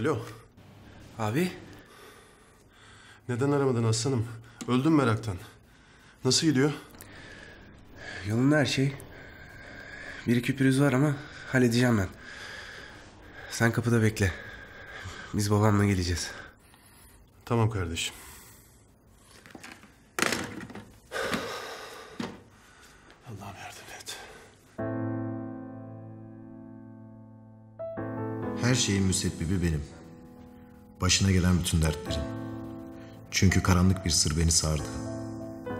Alo. Abi Neden aramadın aslanım? Öldüm meraktan. Nasıl gidiyor? yolunda her şey. Bir iki pürüz var ama halledeceğim ben. Sen kapıda bekle. Biz babamla geleceğiz. Tamam kardeşim. Her şeyin müsebbibi benim. Başına gelen bütün dertlerin. Çünkü karanlık bir sır beni sardı.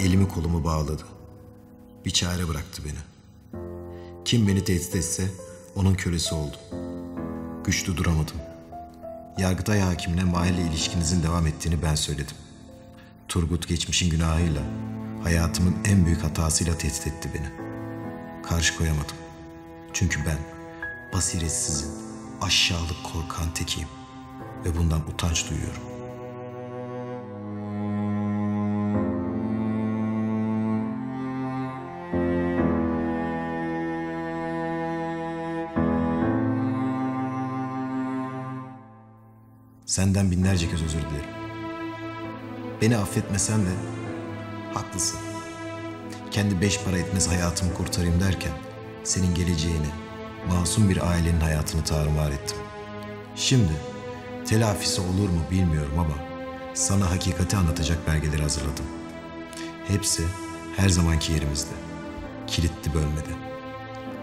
Elimi kolumu bağladı. Bir çare bıraktı beni. Kim beni tehdit etse onun kölesi oldum. Güçlü duramadım. Yargıtay hakimine mahalle ilişkinizin devam ettiğini ben söyledim. Turgut geçmişin günahıyla, hayatımın en büyük hatasıyla tehdit etti beni. Karşı koyamadım. Çünkü ben basiretsizim, aşağılık korkan tekiyim ve bundan utanç duyuyorum. Senden binlerce kez özür dilerim. Beni affetmesen de haklısın. Kendi beş para etmez hayatımı kurtarayım derken senin geleceğini, masum bir ailenin hayatını tarumar ettim. Şimdi telafisi olur mu bilmiyorum ama sana hakikati anlatacak belgeleri hazırladım. Hepsi her zamanki yerimizde. Kilitli bölmede.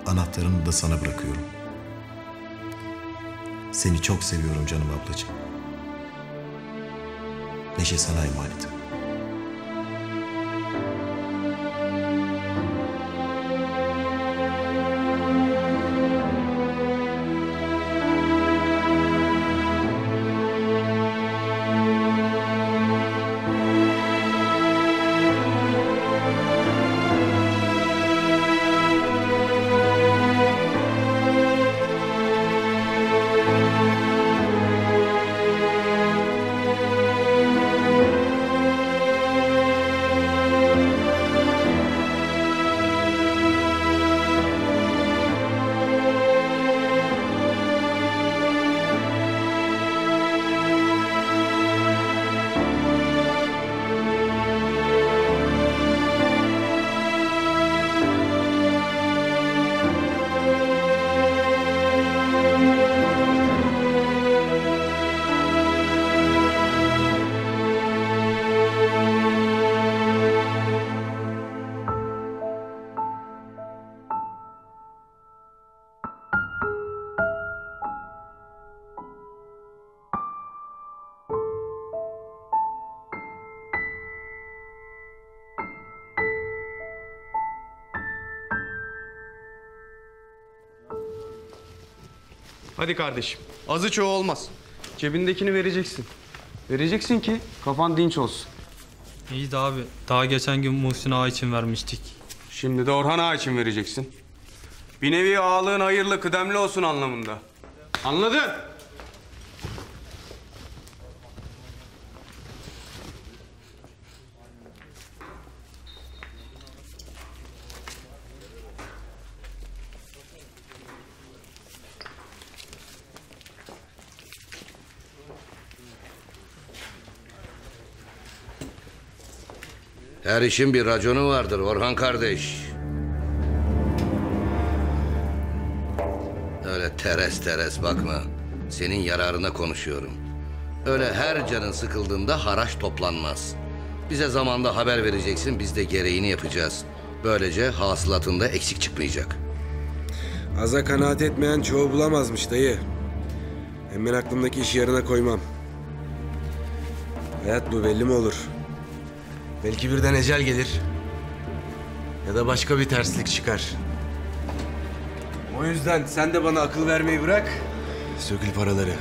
Anahtarını da sana bırakıyorum. Seni çok seviyorum canım ablacığım. Neşe sana emanet. Hadi kardeşim. Azı çoğu olmaz. Cebindekini vereceksin. Vereceksin ki kafan dinç olsun. İyi de abi. Daha geçen gün Muhsin Ağa için vermiştik. Şimdi de Orhan Ağa için vereceksin. Bir nevi ağalığın hayırlı, kıdemli olsun anlamında. Anladın? Her işin bir raconu vardır Orhan kardeş. Öyle teres teres bakma. Senin yararına konuşuyorum. Öyle her canın sıkıldığında haraç toplanmaz. Bize zamanda haber vereceksin, biz de gereğini yapacağız. Böylece hasılatında eksik çıkmayacak. Aza kanaat etmeyen çoğu bulamazmış dayı. Hem ben aklımdaki işi yarına koymam. Hayat bu belli mi olur? Belki birden ecel gelir. Ya da başka bir terslik çıkar. O yüzden sen de bana akıl vermeyi bırak. Sökül paraları.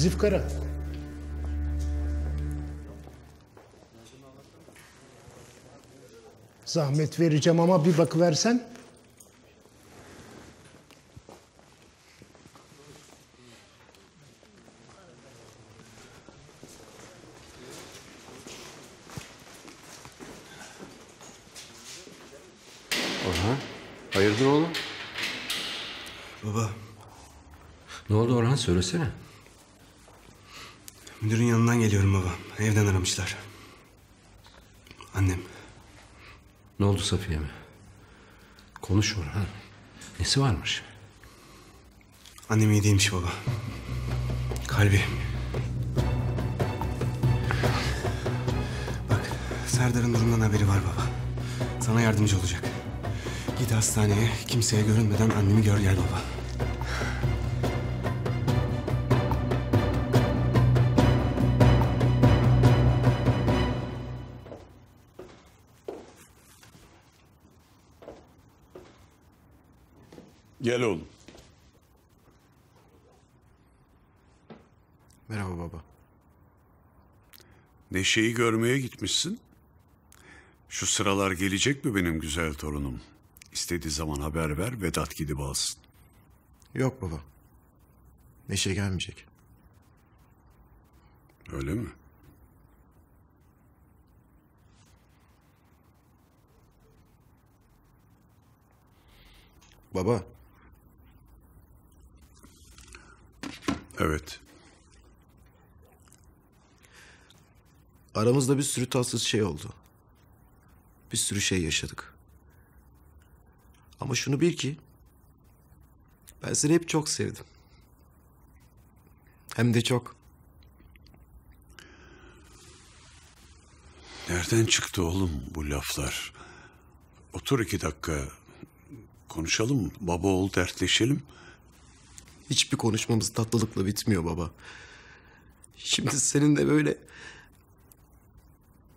Nazif Kara. Zahmet vereceğim ama bir bakıversen. Orhan, hayırdır oğlum? Baba Ne oldu Orhan söylesene. müdürün yanından geliyorum baba. Evden aramışlar. Annem. Ne oldu Safiye mi? Konuş Orhan. Nesi varmış? Annem iyi değilmiş baba. Kalbi. Bak Serdar'ın durumdan haberi var baba. Sana yardımcı olacak. Git hastaneye kimseye görünmeden annemi gör gel baba. Merhaba baba. Neşe'yi görmeye gitmişsin. Şu sıralar gelecek mi benim güzel torunum? İstediği zaman haber ver, Vedat gidip alsın. Yok baba. Neşe gelmeyecek. Öyle mi? Baba, Evet. Aramızda bir sürü tatsız şey oldu. Bir sürü şey yaşadık. Ama şunu bil ki ben seni hep çok sevdim. Hem de çok. Nereden çıktı oğlum bu laflar? Otur iki dakika. Konuşalım. Baba oğul dertleşelim. Hiçbir konuşmamız tatlılıkla bitmiyor baba. Şimdi seninle böyle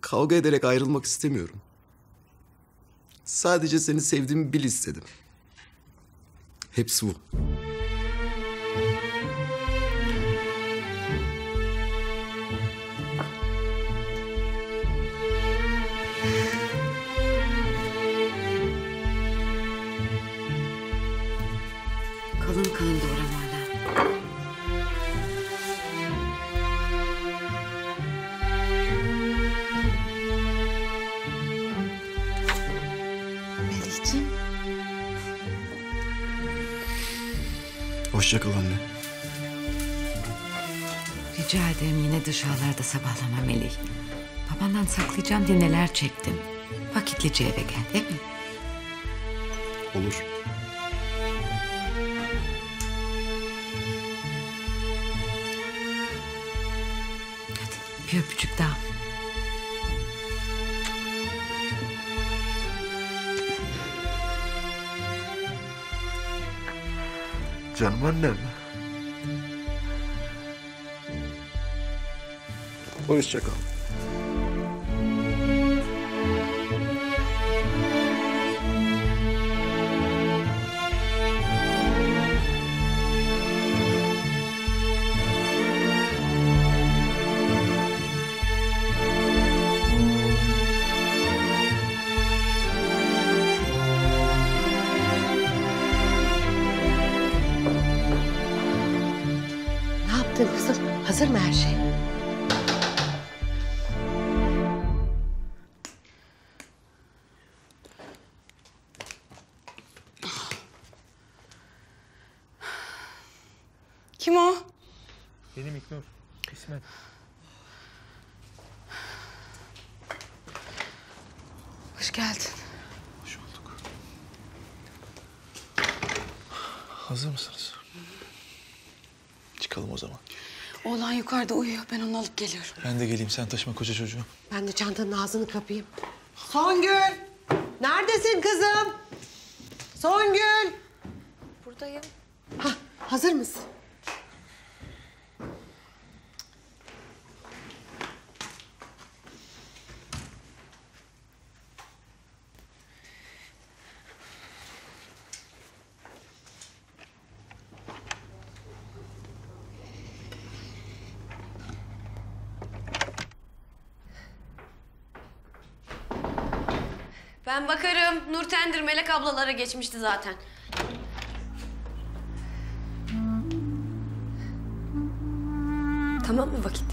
kavga ederek ayrılmak istemiyorum. Sadece seni sevdiğimi bil istedim. Hepsi bu. Hoşça kal anne. rica ederim yine dışarılarda sabahlama Melih. Babandan saklayacağım diye neler çektim. Vakitlice eve gel değil mi? Olur. Hadi bir öpücük daha. Canım annem. Hoşça Benim İknur. İsmet. Hoş geldin. Hoş bulduk. Hazır mısınız? Çıkalım o zaman. Oğlan yukarıda uyuyor. Ben onu alıp geliyorum. Ben de geleyim. Sen taşıma koca çocuğu. Ben de çantanın ağzını kapayım. Songül! Neredesin kızım? Songül! Buradayım. Hah, hazır mısın? Ben bakarım. Nurtendir Melek ablalara geçmişti zaten. Tamam mı vakit?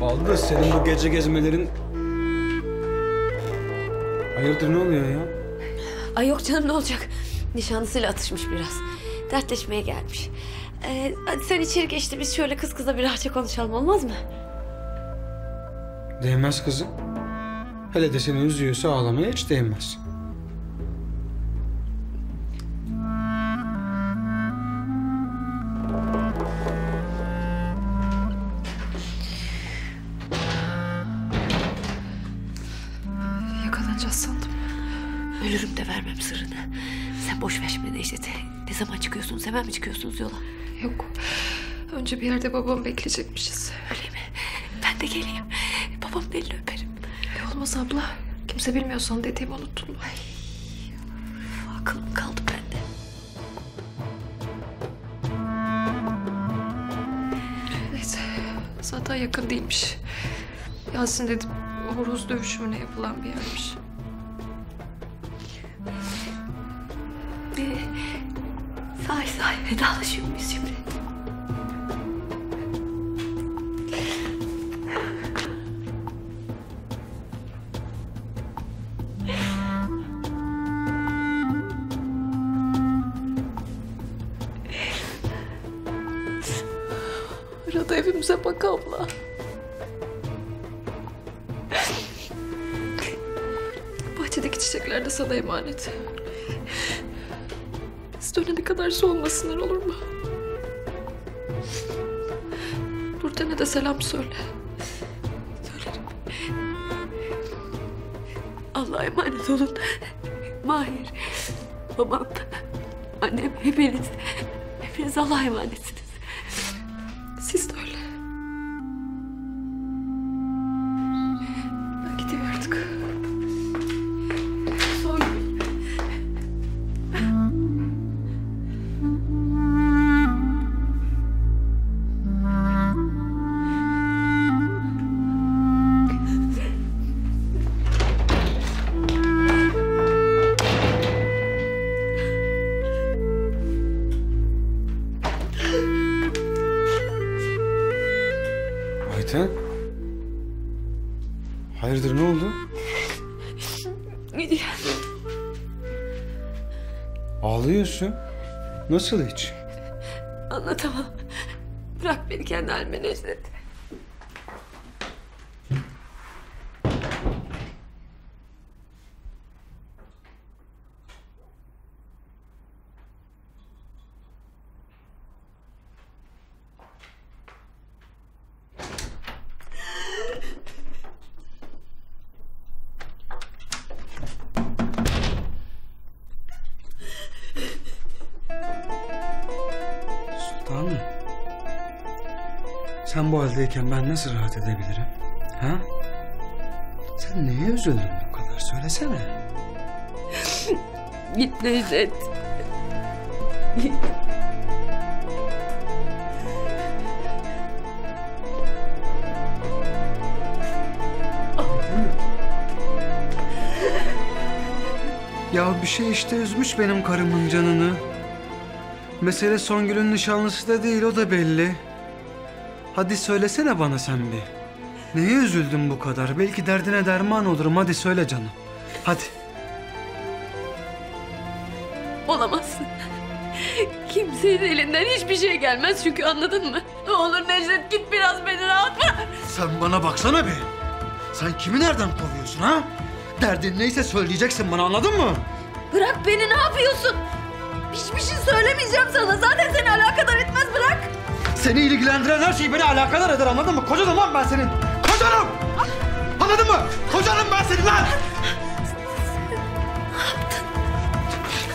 Baldız senin bu gece gezmelerin... Hayırdır ne oluyor ya? Ay yok canım ne olacak? Nişanlısıyla atışmış biraz. Dertleşmeye gelmiş. Ee, hadi sen içeri geç de biz şöyle kız kıza bir rahatça konuşalım olmaz mı? Değmez kızım. Hele de seni üzüyorsa ağlamaya hiç değmez. Hemen mi çıkıyorsunuz yola? Yok. Önce bir yerde babamı bekleyecekmişiz. Öyle mi? Ben de geleyim. Babamın elini öperim. E olmaz abla. Kimse bilmiyorsan dediğimi unuttun mu? Aklım kaldı bende. Neyse. Zaten yakın değilmiş. Yasin dedim. Horoz dövüşümüne yapılan bir yermiş. Sana emanet. Biz dönene kadar soğumasınlar olur mu? Nurten'e de selam söyle. Söylerim. Allah'a emanet olun. Mahir, babam, annem hepiniz, hepiniz Allah'a emanetsiniz. Siz de Nasıl hiç? Haldeyken ben nasıl rahat edebilirim? Ha? Sen neye üzüldün bu kadar? Söylesene. Git Necdet. Git. Ya bir şey işte üzmüş benim karımın canını. Mesele Songül'ün nişanlısı da değil o da belli. Hadi söylesene bana sen bir. Neye üzüldün bu kadar? Belki derdine derman olurum. Hadi söyle canım. Hadi. Olamazsın. Kimsenin elinden hiçbir şey gelmez çünkü anladın mı? Ne olur Necdet git biraz beni rahat bırak. Sen bana baksana bir. Sen kimi nereden kovuyorsun ha? Derdin neyse söyleyeceksin bana anladın mı? Bırak beni ne yapıyorsun? Hiçbir şey söylemeyeceğim sana. Zaten seni alakadar etmez bırak. Seni ilgilendiren her şey beni alakadar eder anladın mı? Kocanım lan ben senin. Kocanım! Anladın mı? Kocanım ben senin lan!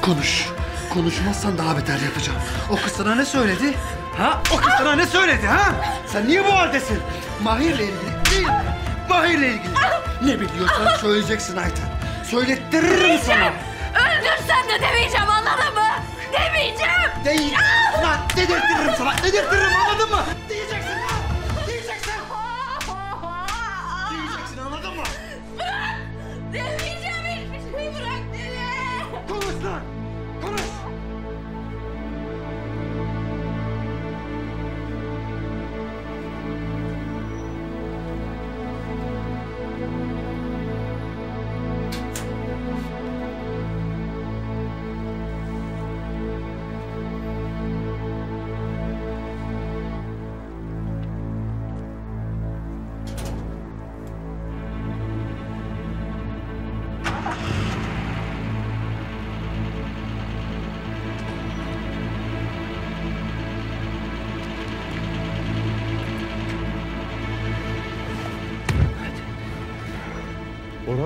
Konuş. Konuşmazsan daha beter yapacağım. O kız sana ne söyledi? Ha? O kız sana ne söyledi ha? Sen niye bu haldesin? Mahir'le ilgili değil? Mahir'le ilgili. Ne biliyorsan söyleyeceksin Ayten. Söylettiririm sana. Öldürsen de demeyeceğim anladın mı? Demeyeceğim. Değil. Lan dedirtirim sana. Dedirtirim anladın mı? Diyeceksin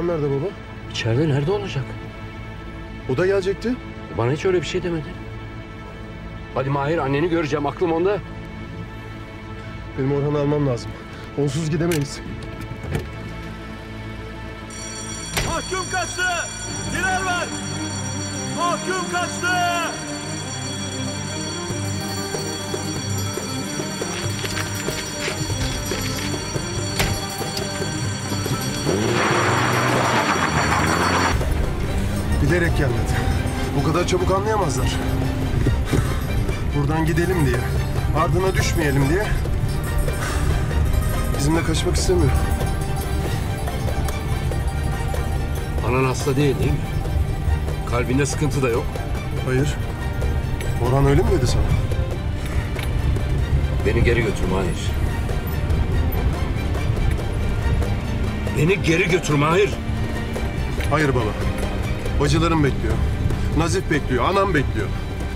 Orhan nerede baba? İçeride nerede olacak? O da gelecekti. Bana hiç öyle bir şey demedi. Hadi Mahir anneni göreceğim aklım onda. Benim Orhan'ı almam lazım. Onsuz gidemeyiz. Mahkum kaçtı! Diler var! Mahkum kaçtı! Bilerek gelmedi. Bu kadar çabuk anlayamazlar. Buradan gidelim diye, ardına düşmeyelim diye bizimle kaçmak istemiyor. Anan hasta değil değil mi? Kalbinde sıkıntı da yok. Hayır. Orhan öyle mi dedi sana? Beni geri götür Mahir. Beni geri götür Mahir. Hayır baba. Bacılarım bekliyor. Nazif bekliyor, anam bekliyor.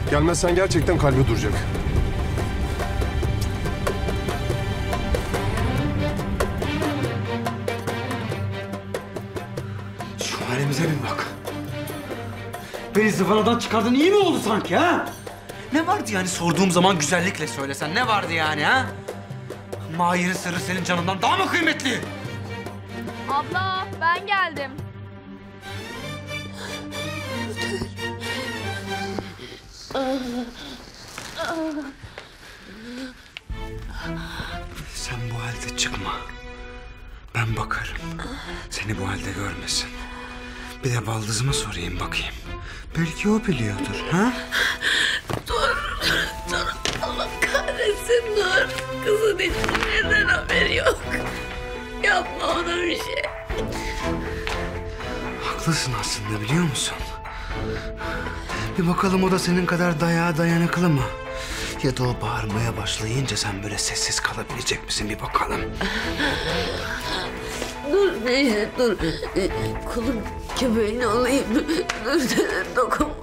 Gelmezsen gerçekten kalbi duracak. Şu halimize bir bak. Beni zıvanadan çıkardın iyi mi oldu sanki ha? Ne vardı yani sorduğum zaman güzellikle söylesen ne vardı yani ha? Mahir'in sırrı senin canından daha mı kıymetli? Abla ben geldim. Sen bu halde çıkma. Ben bakarım. Seni bu halde görmesin. Bir de baldızıma sorayım bakayım. Belki o biliyordur ha? Dur, dur. Allah kahretsin dur. Kızın hiçbir şeyden haberi yok. Yapma ona bir şey. Haklısın aslında biliyor musun? Bir bakalım o da senin kadar dayağa dayanıklı mı? Ya da o bağırmaya başlayınca sen böyle sessiz kalabilecek misin bir bakalım. Dur Necdet dur. Kolum köpeğine olayım. Dur, dokunma.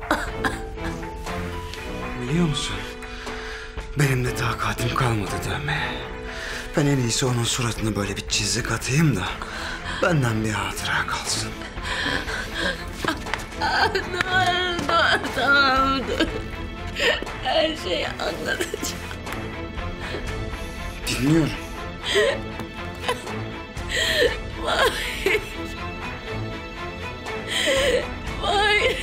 Biliyor musun? Benim de takatim kalmadı dövmeye. Ben en iyisi onun suratına böyle bir çizik atayım da benden bir hatıra kalsın. Ah, Dur, dur, tamam dur. Her şeyi anlatacağım. Dinliyorum. Hayır. Hayır.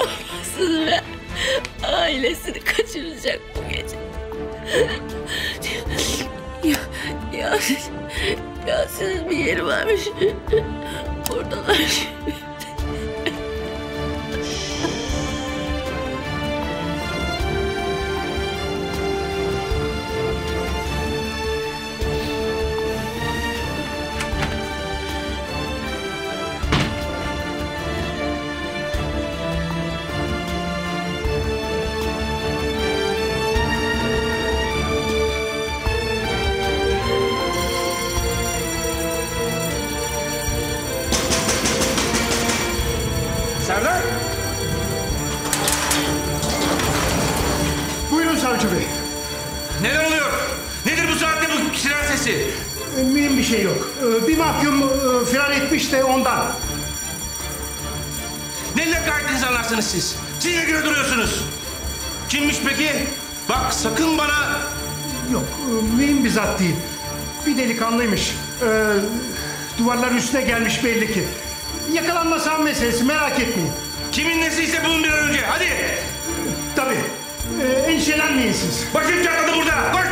Babasını ve ailesini kaçıracak bu gece. Ya, ya, Yasin'in bir yeri varmış. Oradalar Lekayet insanlarsınız siz? Siz ne göre duruyorsunuz? Kimmiş peki? Bak sakın bana... Yok, mühim bir zat değil. Bir delikanlıymış. E, duvarlar üstüne gelmiş belli ki. Yakalanmasam meselesi merak etmeyin. Kimin nesiyse bulun bir an önce. Hadi. Tabii. E, endişelenmeyin siz. Başım çatladı burada. Koş.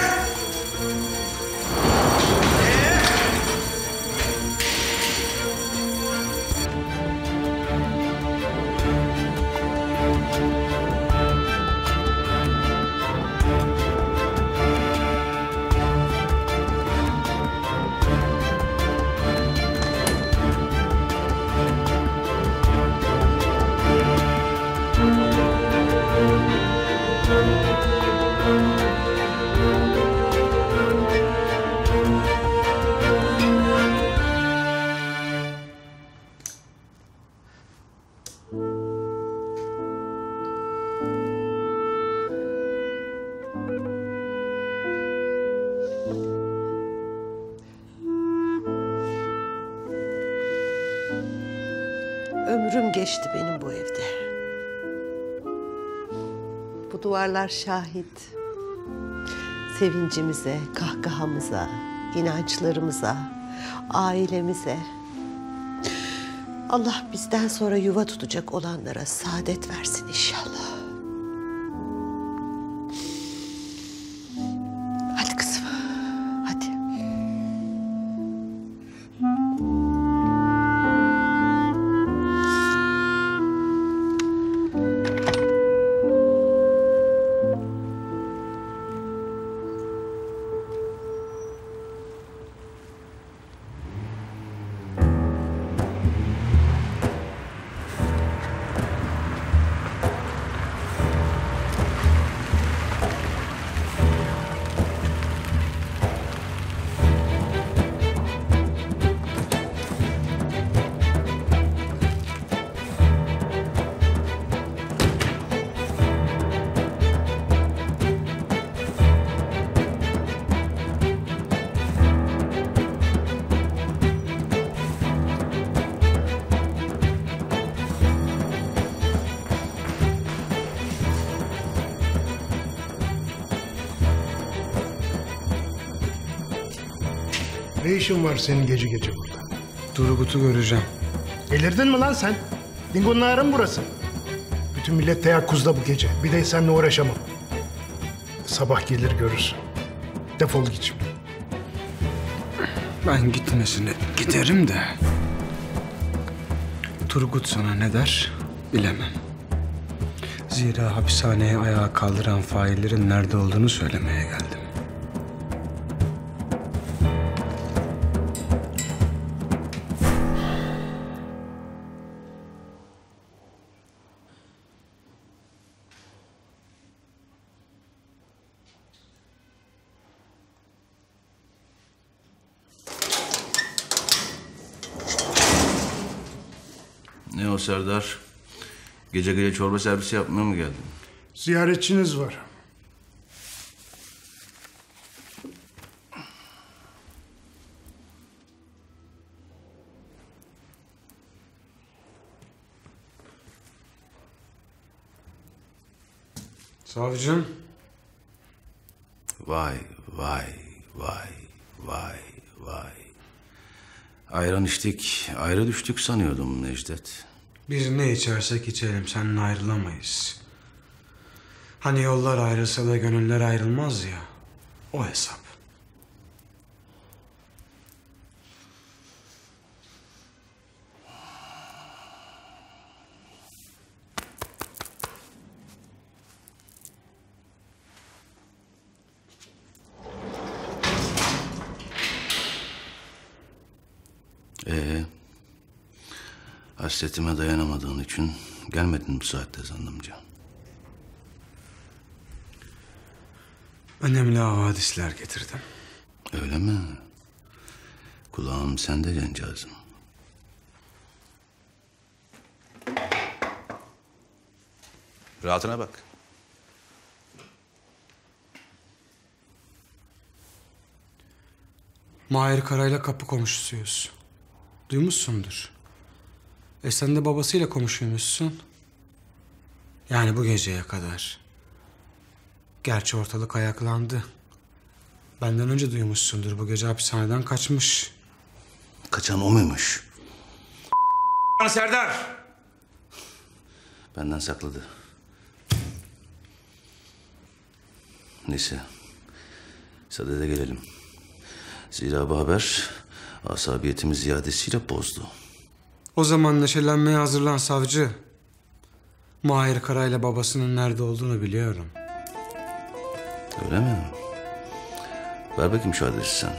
Geçti benim bu evde. Bu duvarlar şahit. Sevincimize, kahkahamıza, inançlarımıza, ailemize. Allah bizden sonra yuva tutacak olanlara saadet versin inşallah. İşin var senin gece gece burada? Turgut'u göreceğim. Delirdin mi lan sen? Dingo'nun ağrı mı burası? Bütün millet teyakkuzda bu gece. Bir de seninle uğraşamam. Sabah gelir görürsün. Defol git şimdi. Ben gitmesine giderim de. Turgut sana ne der bilemem. Zira hapishaneye ayağa kaldıran faillerin nerede olduğunu söylemeye geldim. Gece gece çorba servisi yapmaya mı geldin? Ziyaretçiniz var. Savcım. Vay vay vay vay vay. Ayran içtik, ayrı düştük sanıyordum Necdet. Biz ne içersek içelim seninle ayrılamayız. Hani yollar ayrılsa da gönüller ayrılmaz ya. O hesap. Hasretime dayanamadığın için gelmedin bu saatte zannımca. Annemle havadisler getirdim. Öyle mi? Kulağım sende cancağızım. Rahatına bak. Mahir Karay'la kapı komşusuyuz. Duymuşsundur. E sen de babasıyla komşuymuşsun. Yani bu geceye kadar. Gerçi ortalık ayaklandı. Benden önce duymuşsundur. Bu gece hapishaneden kaçmış. Kaçan o muymuş? Serdar! Benden sakladı. Neyse. Sadede gelelim. Zira bu haber asabiyetimi ziyadesiyle bozdu. O zaman neşelenmeye hazırlan savcı. Mahir Kara'yla babasının nerede olduğunu biliyorum. Öyle mi? Ver bakayım şu adresi sen.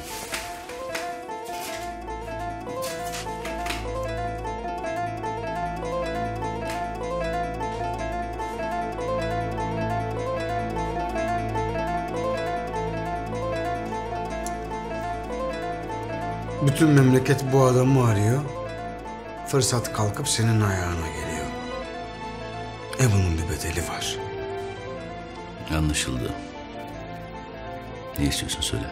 Bütün memleket bu adamı arıyor. Fırsat kalkıp senin ayağına geliyor. E bunun bir bedeli var. Anlaşıldı. Ne istiyorsun söyle.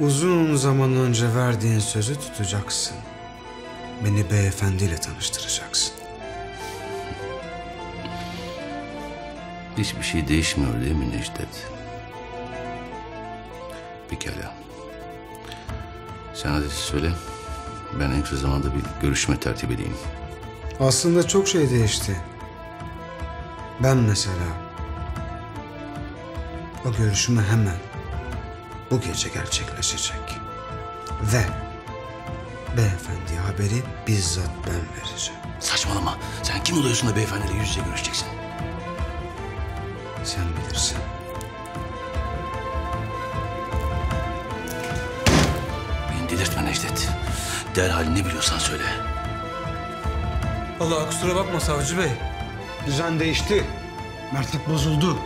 Uzun zaman önce verdiğin sözü tutacaksın. Beni beyefendiyle tanıştıracaksın. Hiçbir şey değişmiyor değil mi Necdet? Pekala. Sen adresi söyle. Ben en kısa zamanda bir görüşme tertip edeyim. Aslında çok şey değişti. Ben mesela o görüşme hemen bu gece gerçekleşecek. Ve beyefendiye haberi bizzat ben vereceğim. Saçmalama. Sen kim oluyorsun da beyefendiyle yüz yüze görüşeceksin? Sen bilirsin. Derhal ne biliyorsan söyle. Allah kusura bakma savcı bey. Düzen değişti. Mertlik bozuldu.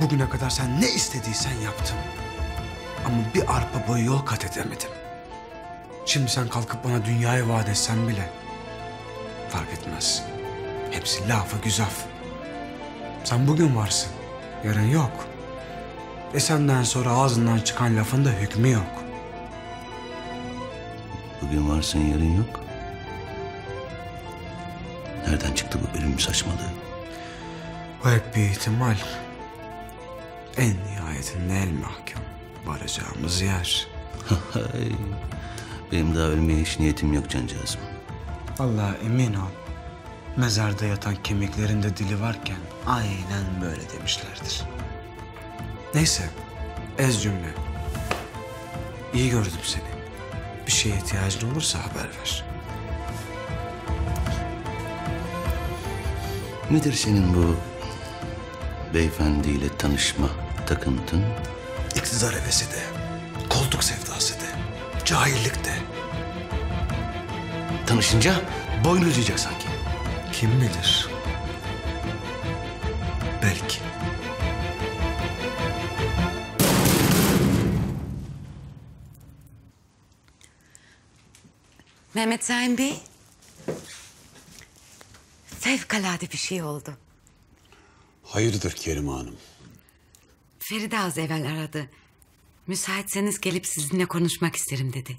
Bugüne kadar sen ne istediysen yaptım. Ama bir arpa boyu yol kat edemedim. Şimdi sen kalkıp bana dünyayı vaat etsen bile fark etmez. Hepsi lafı güzaf. Sen bugün varsın, yarın yok. E senden sonra ağzından çıkan lafın da hükmü yok. Bugün varsın yarın yok. Nereden çıktı bu ölüm saçmalığı? O hep bir ihtimal. En nihayetinde el mahkum. Varacağımız yer. Benim daha ölmeye hiç niyetim yok cancağızım. Vallahi emin ol. Mezarda yatan kemiklerin de dili varken aynen böyle demişlerdir. Neyse. Ez cümle. İyi gördüm seni. Bir şeye ihtiyacın olursa haber ver. Nedir senin bu beyefendiyle tanışma takıntın? İktidar hevesi de, koltuk sevdası de, cahillik de. Tanışınca boyun uzayacak sanki. Kim bilir? Mehmet Sahin Bey. Fevkalade bir şey oldu. Hayırdır Kerime Hanım? Feride az evvel aradı. Müsaitseniz gelip sizinle konuşmak isterim dedi.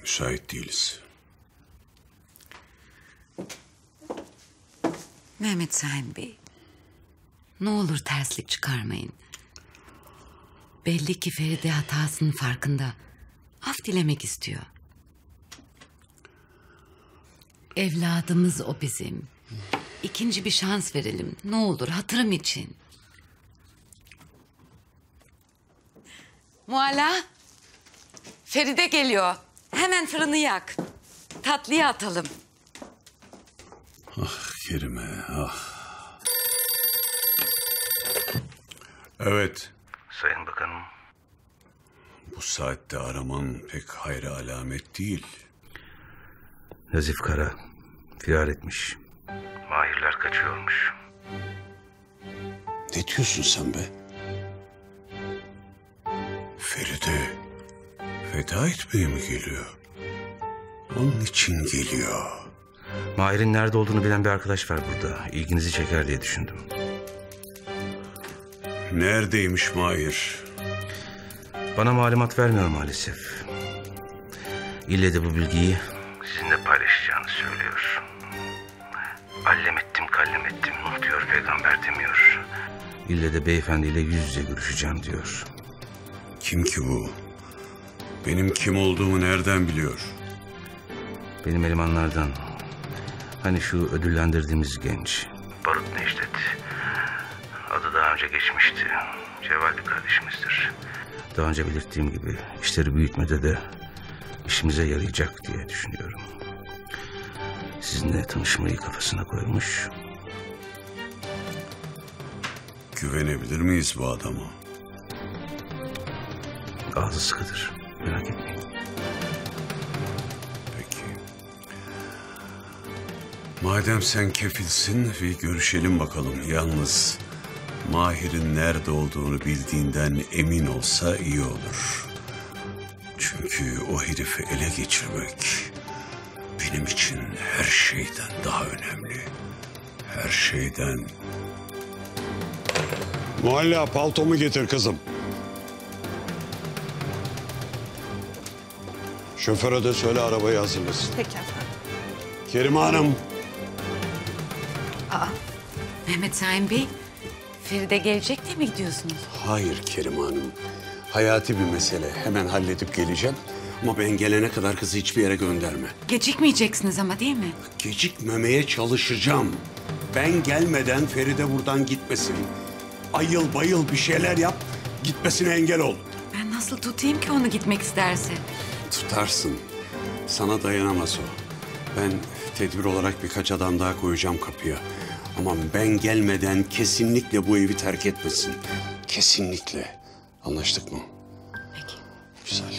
Müsait değiliz. Mehmet Sahin Bey. Ne olur terslik çıkarmayın. Belli ki Feride hatasının farkında. Af dilemek istiyor. Evladımız o bizim. İkinci bir şans verelim. Ne olur hatırım için. Mualla. Feride geliyor. Hemen fırını yak. Tatlıyı atalım. Ah Kerime ah. Evet. Sayın Bakanım. Bu saatte araman pek hayra alamet değil. Nazif Kara firar etmiş. Mahirler kaçıyormuş. Ne diyorsun sen be? Feride feda etmeye mi geliyor? Onun için geliyor. Mahir'in nerede olduğunu bilen bir arkadaş var burada. İlginizi çeker diye düşündüm. Neredeymiş Mahir? Bana malumat vermiyor maalesef. İlle de bu bilgiyi sizinle paylaşacağını İlle de beyefendiyle yüz yüze görüşeceğim diyor. Kim ki bu? Benim kim olduğumu nereden biliyor? Benim elemanlardan. Hani şu ödüllendirdiğimiz genç. Barut Necdet. Adı daha önce geçmişti. Cevval bir kardeşimizdir. Daha önce belirttiğim gibi işleri büyütmede de işimize yarayacak diye düşünüyorum. Sizinle tanışmayı kafasına koymuş. Güvenebilir miyiz bu adama? Ağzı sıkıdır. Merak etmeyin. Madem sen kefilsin bir görüşelim bakalım. Yalnız Mahir'in nerede olduğunu bildiğinden emin olsa iyi olur. Çünkü o herifi ele geçirmek benim için her şeyden daha önemli. Her şeyden. Muhalla paltomu getir kızım. Şoföre de söyle arabayı hazırlasın. Peki efendim. Kerime Hanım. Aa, Mehmet Saim Bey, Feride gelecek diye mi gidiyorsunuz? Hayır Kerim Hanım. Hayati bir mesele. Hemen halledip geleceğim. Ama ben gelene kadar kızı hiçbir yere gönderme. Gecikmeyeceksiniz ama değil mi? Gecikmemeye çalışacağım. Ben gelmeden Feride buradan gitmesin. Ayıl bayıl bir şeyler yap. Gitmesine engel ol. Ben nasıl tutayım ki onu gitmek isterse? Tutarsın. Sana dayanamaz o. Ben tedbir olarak birkaç adam daha koyacağım kapıya. Ama ben gelmeden kesinlikle bu evi terk etmesin. Kesinlikle. Anlaştık mı? Peki. Güzel.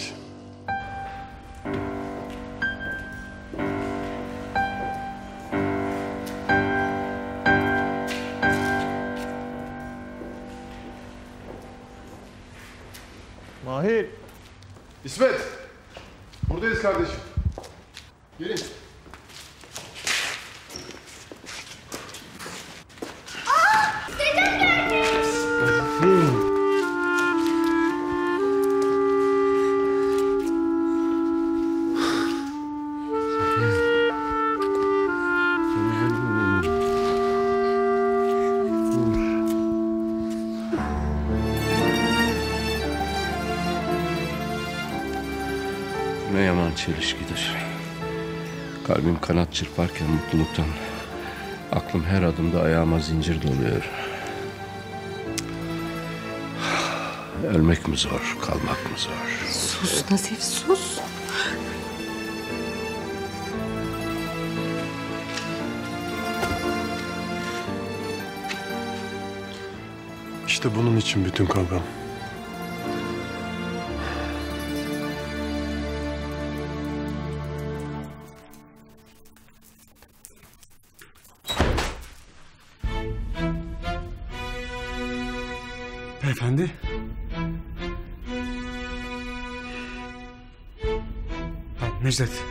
Mahir. İsmet. Buradayız kardeşim. Gelin. Kanat çırparken mutluluktan aklım her adımda ayağıma zincir doluyor. Ölmek mi zor, kalmak mı zor? Sus Nazif, sus. İşte bunun için bütün kavgam. Necdet.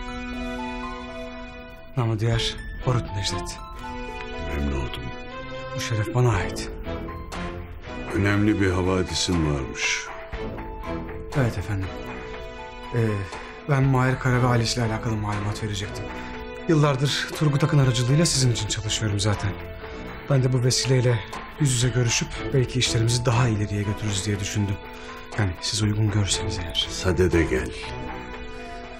Namı diğer Barut Necdet. Memnun oldum. Bu şeref bana ait. Önemli bir havadisin varmış. Evet efendim. Ee, ben Mahir Kara ve ailesiyle alakalı malumat verecektim. Yıllardır Turgut Akın aracılığıyla sizin için çalışıyorum zaten. Ben de bu vesileyle yüz yüze görüşüp belki işlerimizi daha ileriye götürürüz diye düşündüm. Yani siz uygun görürseniz eğer. Sade de gel.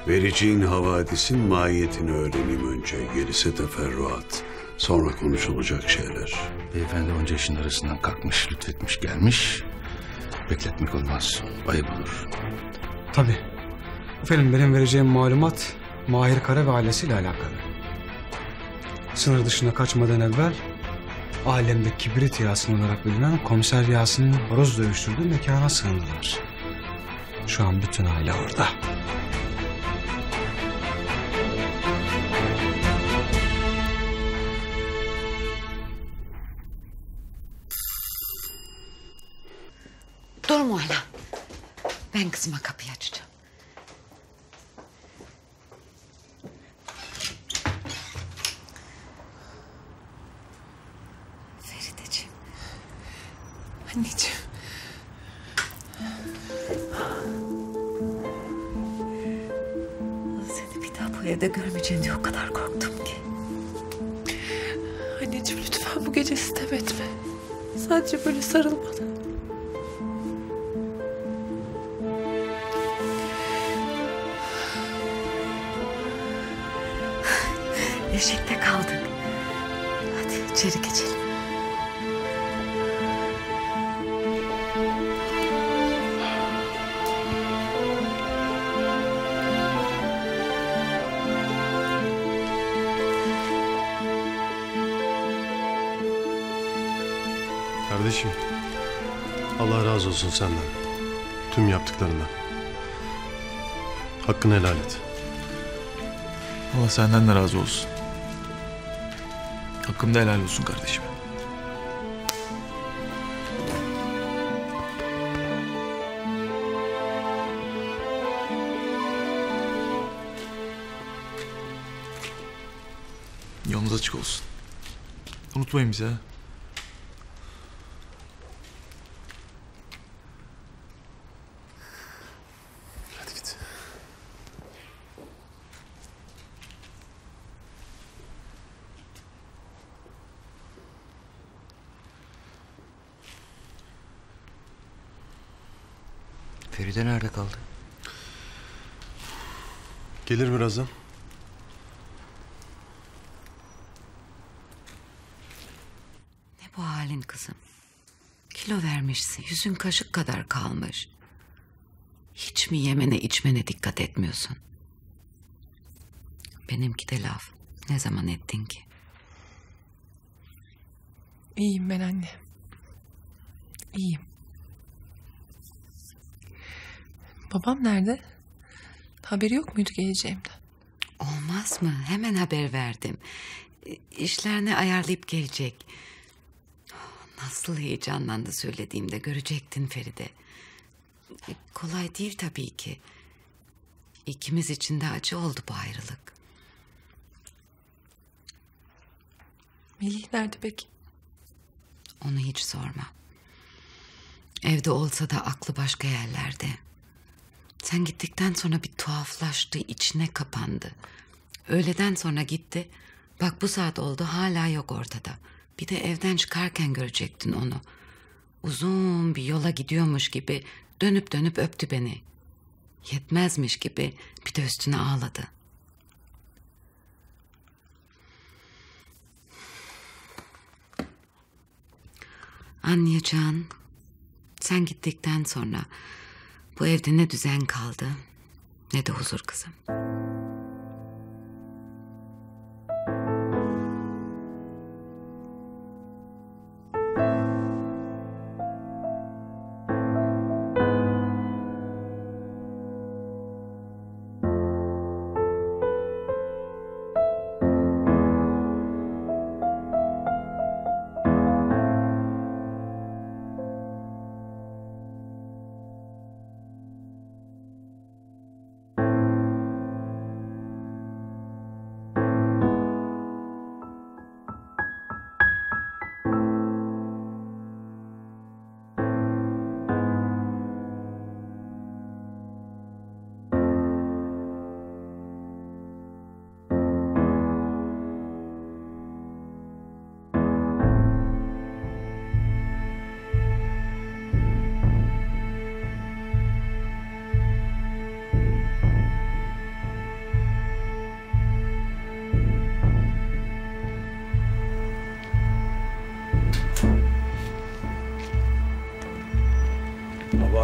Vereceğin havadisin mahiyetini öğreneyim önce. Gerisi teferruat. Sonra konuşulacak şeyler. Beyefendi onca işin arasından kalkmış, lütfetmiş, gelmiş. Bekletmek olmaz. Ayıp olur. Tabii. Efendim benim vereceğim malumat Mahir Kara ve ailesiyle alakalı. Sınır dışına kaçmadan evvel alemde kibrit Yasin olarak bilinen komiser Yasin'in horoz dövüştürdüğü mekana sığındılar. Şu an bütün aile orada. Ben kızıma kapıyı açacağım. Eşikte kaldık. Hadi içeri geçelim. Kardeşim, Allah razı olsun senden. Tüm yaptıklarından. Hakkını helal et. Allah senden de razı olsun. Hakkımda helal olsun kardeşim. Yolunuz açık olsun. Unutmayın bizi ha. Hadi git. Feride nerede kaldı? Gelir birazdan. Ne bu halin kızım? Vermişsin. Yüzün kaşık kadar kalmış. Hiç mi yemene içmene dikkat etmiyorsun? Benimki de laf. Ne zaman ettin ki? İyiyim ben anne. İyiyim. Babam nerede? Haberi yok muydu geleceğimden? Olmaz mı? Hemen haber verdim. İşlerini ayarlayıp gelecek. Nasıl heyecanlandı söylediğimde görecektin Feride. E, Kolay değil tabii ki. İkimiz için de acı oldu bu ayrılık. Melih nerede peki? Onu hiç sorma. Evde olsa da aklı başka yerlerde. Sen gittikten sonra bir tuhaflaştı, içine kapandı. Öğleden sonra gitti. Bak bu saat oldu hala yok ortada. Bir de evden çıkarken görecektin onu. Uzun bir yola gidiyormuş gibi dönüp dönüp öptü beni. Yetmezmiş gibi bir de üstüne ağladı. Anlayacağın sen gittikten sonra bu evde ne düzen kaldı ne de huzur kızım.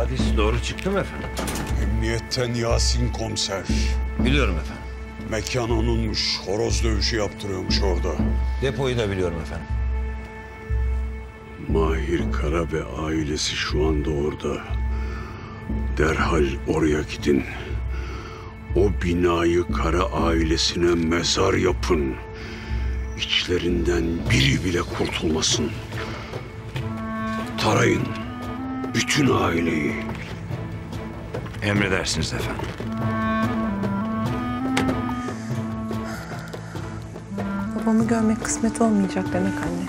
Havadis doğru çıktı mı efendim? Emniyetten Yasin komiser. Biliyorum efendim. Mekan onunmuş. Horoz dövüşü yaptırıyormuş orada. Depoyu da biliyorum efendim. Mahir Kara ve ailesi şu anda orada. Derhal oraya gidin. O binayı Kara ailesine mezar yapın. İçlerinden biri bile kurtulmasın. Tarayın. Bütün aileyi. Emredersiniz efendim. Babamı görmek kısmet olmayacak demek anne.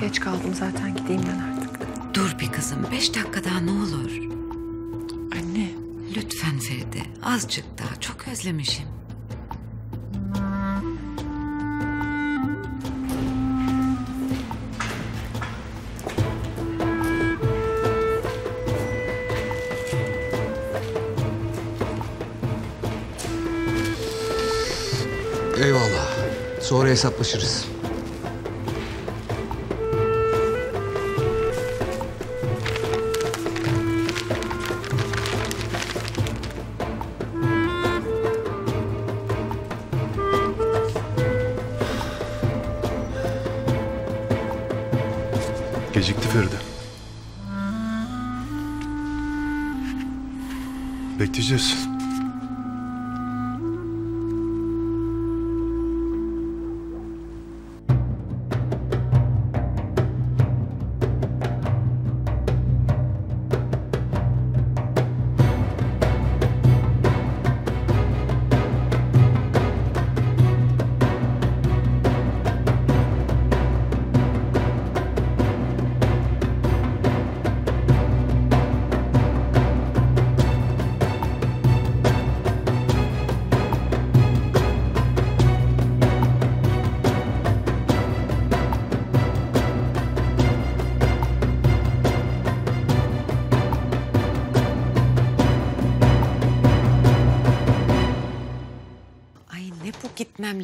Geç kaldım zaten gideyim ben artık. Dur bir kızım beş dakika daha ne olur. Anne. Lütfen Feride azıcık daha çok özlemişim. Hesaplaşırız. Gecikti Feride. Bekleyeceğiz.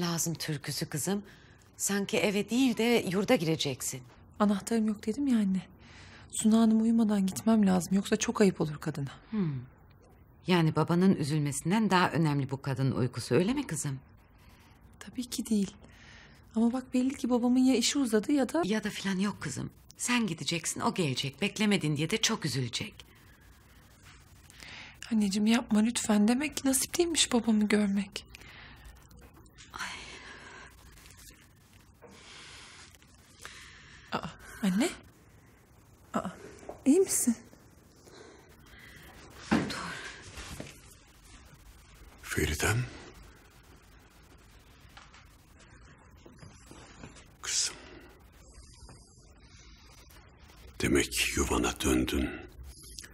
Lazım türküsü kızım. Sanki eve değil de yurda gireceksin. Anahtarım yok dedim ya anne. Suna Hanım uyumadan gitmem lazım. Yoksa çok ayıp olur kadına. Hmm. Yani babanın üzülmesinden daha önemli bu kadın uykusu öyle mi kızım? Tabii ki değil. Ama bak belli ki babamın ya işi uzadı ya da... Ya da filan yok kızım. Sen gideceksin o gelecek. Beklemedin diye de çok üzülecek. Anneciğim yapma lütfen. Demek ki nasip değilmiş babamı görmek. Aa, anne. Aa, iyi misin? Feridem. Kızım. Demek yuvana döndün.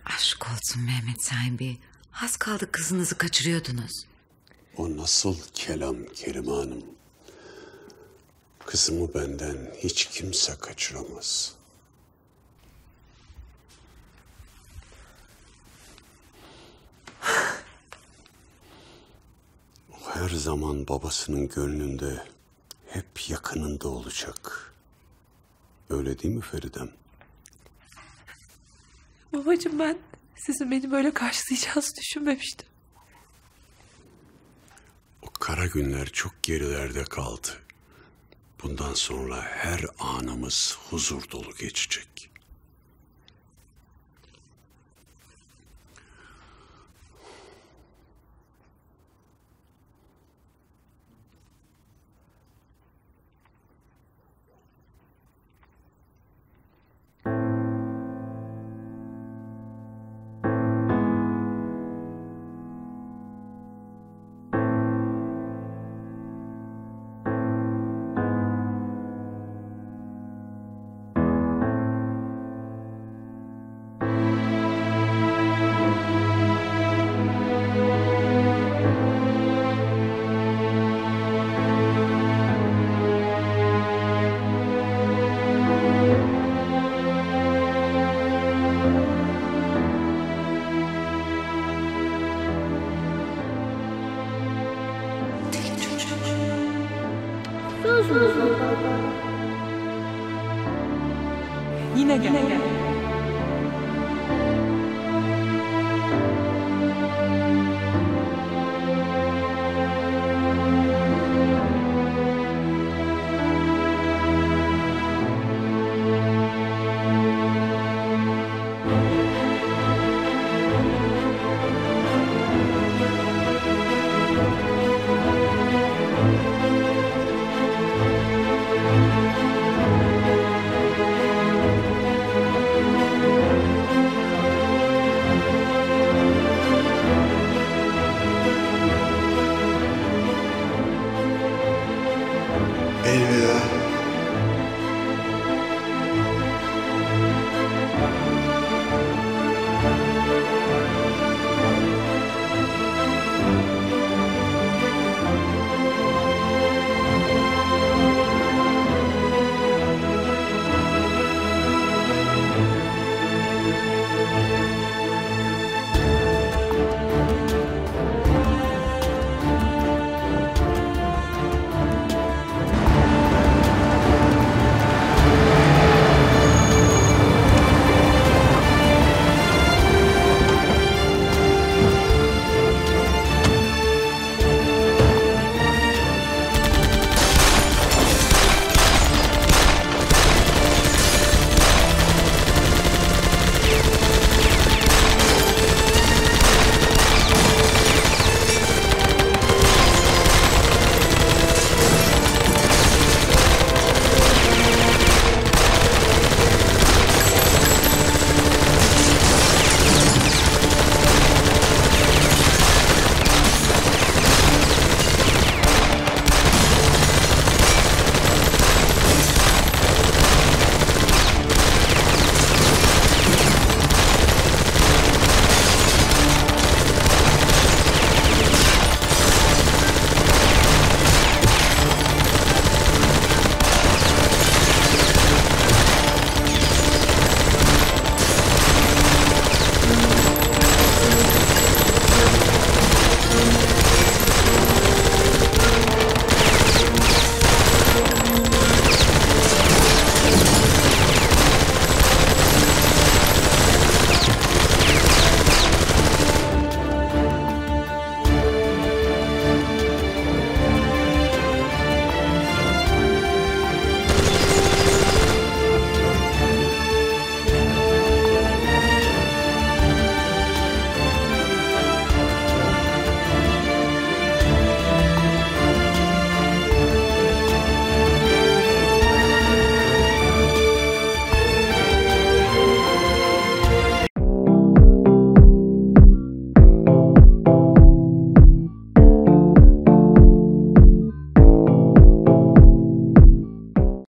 Aşk olsun Mehmet Sahin Bey. Az kaldı kızınızı kaçırıyordunuz. O nasıl kelam Kerime Hanım? Kızımı benden hiç kimse kaçıramaz. O her zaman babasının gönlünde, hep yakınında olacak. Öyle değil mi Feridem? Babacığım ben sizin beni böyle karşılayacağınızı düşünmemiştim. O kara günler çok gerilerde kaldı. Bundan sonra her anımız huzur dolu geçecek.